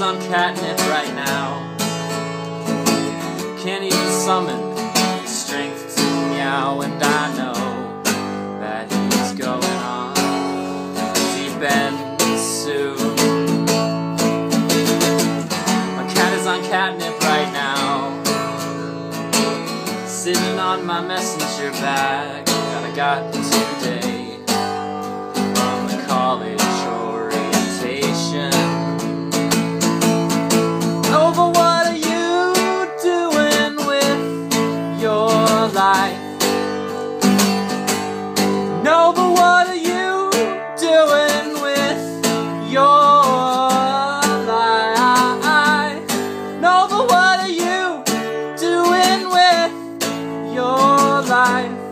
on catnip right now. Can't even summon the strength to meow, and I know that he's going on deep end soon. My cat is on catnip right now, sitting on my messenger bag that I got life? No, but what are you doing with your life? No, but what are you doing with your life?